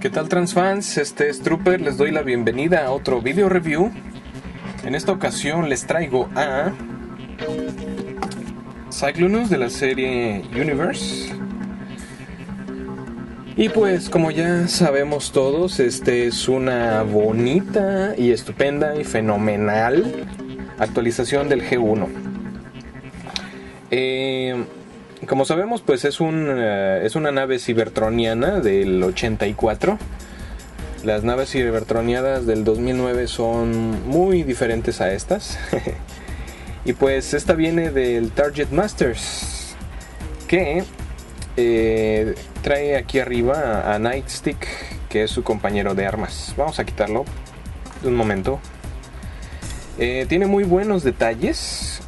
¿Qué tal transfans? Este es Trooper, les doy la bienvenida a otro video review. En esta ocasión les traigo a Cyclonus de la serie Universe. Y pues como ya sabemos todos, este es una bonita y estupenda y fenomenal actualización del G1. Eh, como sabemos, pues es, un, eh, es una nave cibertroniana del 84. Las naves cibertroniadas del 2009 son muy diferentes a estas. y pues esta viene del Target Masters, que eh, trae aquí arriba a Nightstick, que es su compañero de armas. Vamos a quitarlo un momento. Eh, tiene muy buenos detalles.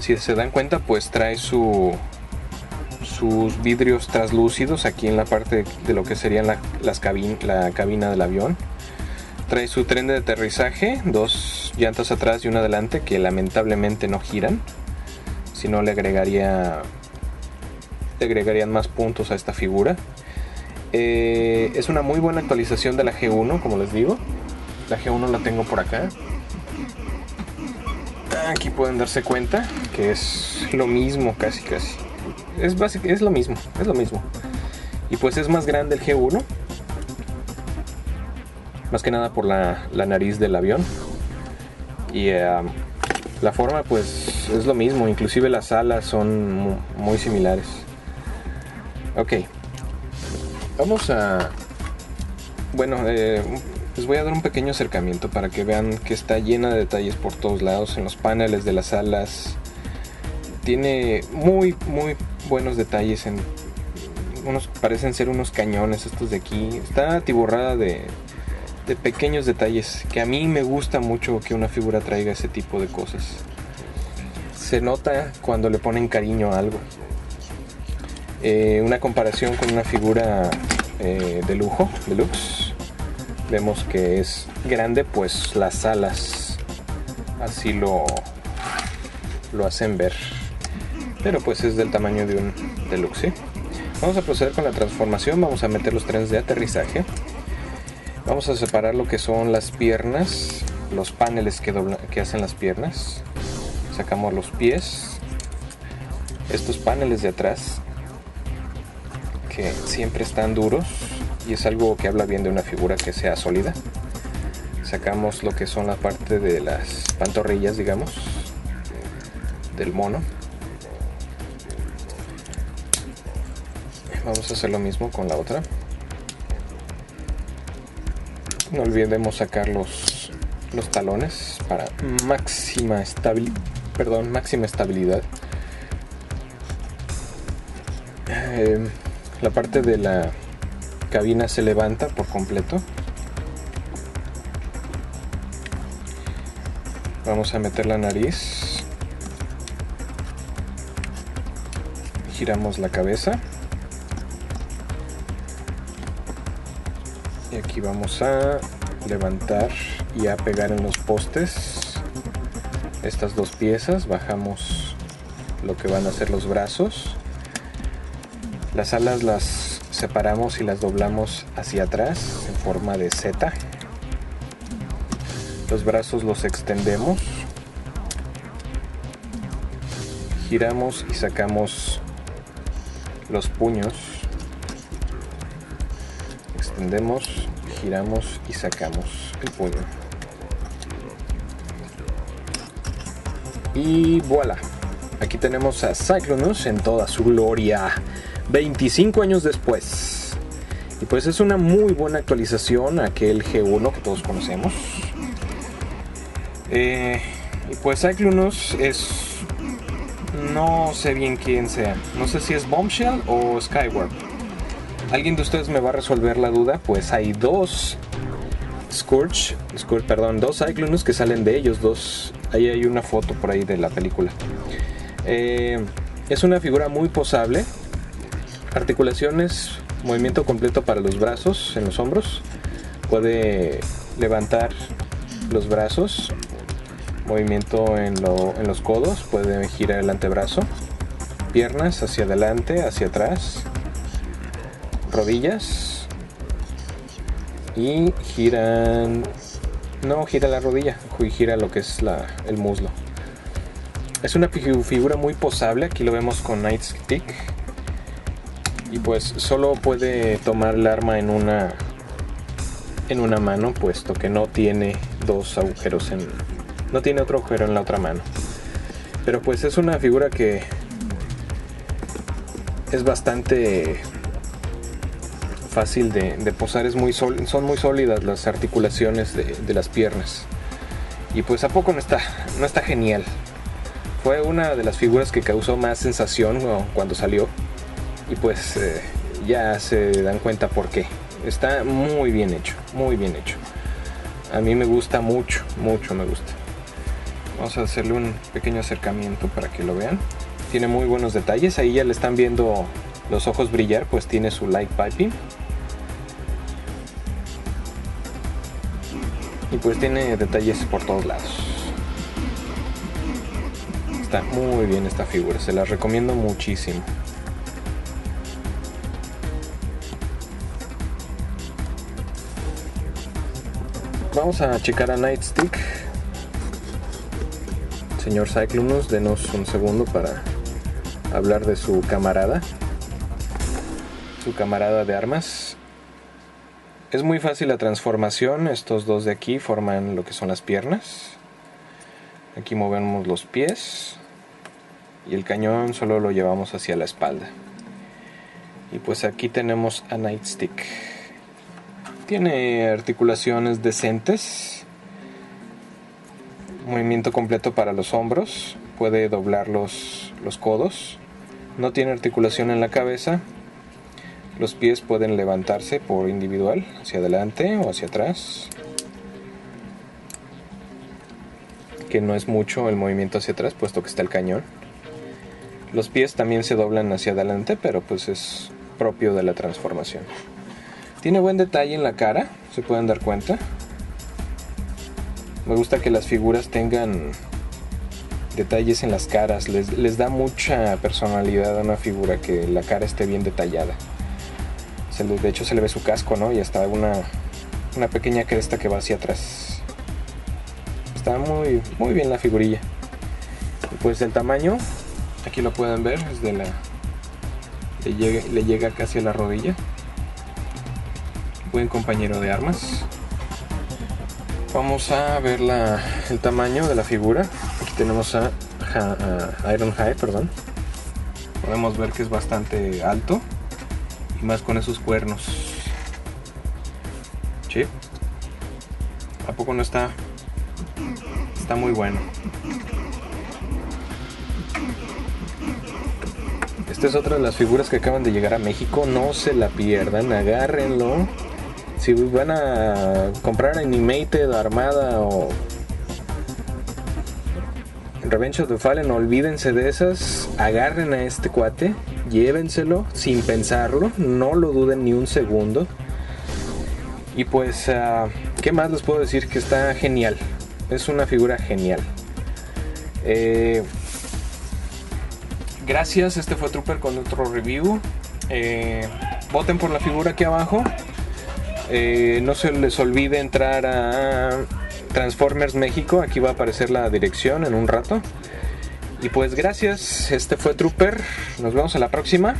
Si se dan cuenta, pues trae su, sus vidrios translúcidos aquí en la parte de lo que sería la, las la cabina del avión. Trae su tren de aterrizaje, dos llantas atrás y una adelante que lamentablemente no giran. Si no le agregaría agregarían más puntos a esta figura. Eh, es una muy buena actualización de la G1, como les digo. La G1 la tengo por acá. Aquí pueden darse cuenta que es lo mismo casi casi. Es, es lo mismo, es lo mismo. Y pues es más grande el G1. Más que nada por la, nariz del avión. Y um, la forma pues es lo mismo. Inclusive las alas son muy similares. Ok. Vamos a... Bueno, eh, les voy a dar un pequeño acercamiento para que vean que está llena de detalles por todos lados, en los paneles de las alas. Tiene muy, muy buenos detalles en... Unos parecen ser unos cañones estos de aquí. Está atiborrada de, de pequeños detalles que a mí me gusta mucho que una figura traiga ese tipo de cosas. Se nota cuando le ponen cariño a algo. Eh, una comparación con una figura eh, de lujo, deluxe vemos que es grande pues las alas así lo lo hacen ver. Pero pues es del tamaño de un deluxe vamos a proceder con la transformación vamos a meter los trenes de aterrizaje. Vamos a separar lo que son las piernas los paneles que, que hacen las piernas. Sacamos los pies estos paneles de atrás siempre están duros y es algo que habla bien de una figura que sea sólida. Sacamos lo que son la parte de las pantorrillas, digamos, del mono. Vamos a hacer lo mismo con la otra. No olvidemos sacar los, los talones para máxima estabilidad. Perdón, máxima estabilidad. Eh, la parte de la cabina se levanta por completo. Vamos a meter la nariz. Giramos la cabeza. Y aquí vamos a levantar y a pegar en los postes estas dos piezas. Bajamos lo que van a ser los brazos. Las alas las separamos y las doblamos hacia atrás en forma de Z. Los brazos los extendemos. Giramos y sacamos los puños. Extendemos, giramos y sacamos el puño. Y voilà. Aquí tenemos a Cyclonus en toda su gloria. 25 años después. Y pues es una muy buena actualización a aquel G1 que todos conocemos. Eh, y pues Cyclonus es... No sé bien quién sea. No sé si es Bombshell o Skyward. ¿Alguien de ustedes me va a resolver la duda? Pues hay dos Scourge, Scourge perdón, dos Cyclonus que salen de ellos dos. Ahí hay una foto por ahí de la película. Eh, es una figura muy posable. Articulaciones, movimiento completo para los brazos en los hombros. Puede levantar los brazos, movimiento en, los codos, puede girar el antebrazo, piernas hacia adelante, hacia atrás, rodillas y giran no gira la rodilla gira lo que es el muslo es una figura muy posable aquí lo vemos con Nightstick y pues solo puede tomar el arma en una en una mano puesto que no tiene dos agujeros en no tiene otro agujero en la otra mano pero pues es una figura que es bastante fácil de, posar, es muy son muy sólidas las articulaciones de, las piernas. Y pues a poco no está, no está genial. Fue una de las figuras que causó más sensación cuando salió. Y pues eh, ya se dan cuenta por qué. Está muy bien hecho, muy bien hecho. A mí me gusta mucho, mucho me gusta. Vamos a hacerle un pequeño acercamiento para que lo vean. Tiene muy buenos detalles. Ahí ya le están viendo los ojos brillar, pues tiene su light piping. Y pues tiene detalles por todos lados. Está muy bien esta figura, se la recomiendo muchísimo. Vamos a checar a Nightstick. Señor Cyclonus, denos un segundo para hablar de su camarada. Su camarada de armas. Es muy fácil la transformación, estos dos de aquí forman lo que son las piernas. Aquí movemos los pies y el cañón solo lo llevamos hacia la espalda. Y pues aquí tenemos a Nightstick. Tiene articulaciones decentes, movimiento completo para los hombros, puede doblar los, los codos, no tiene articulación en la cabeza, los pies pueden levantarse por individual, hacia adelante o hacia atrás. Que no es mucho el movimiento hacia atrás, puesto que está el cañón. Los pies también se doblan hacia adelante, pero pues es propio de la transformación. Tiene buen detalle en la cara, se pueden dar cuenta. Me gusta que las figuras tengan detalles en las caras, les, les da mucha personalidad a una figura que la cara esté bien detallada de hecho se le ve su casco, ¿no? Y está una, una pequeña cresta que va hacia atrás. Está muy, muy bien la figurilla. Pues el tamaño, aquí lo pueden ver, es de la... Le llega, le llega casi a la rodilla. Buen compañero de armas. Vamos a ver la, el tamaño de la figura. Aquí tenemos a, a Iron High, perdón. Podemos ver que es bastante alto y más con esos cuernos. ¿Sí? ¿A poco no está? Está muy bueno. Esta es otra de las figuras que acaban de llegar a México. No se la pierdan, agárrenlo. Si van a comprar Animated, Armada o Revenge of the Fallen, olvídense de esas. Agarren a este cuate llévenselo sin pensarlo, no lo duden ni un segundo. Y pues, ah, ¿qué más les puedo decir? Que está genial. Es una figura genial. Eh, gracias, este fue Trooper con otro review. Eh, voten por la figura aquí abajo. Eh, no se les olvide entrar a Transformers México. Aquí va a aparecer la dirección en un rato. Y pues gracias, este fue Trooper. Nos vemos en la próxima.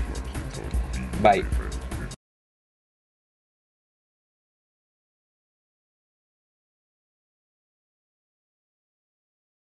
Bye.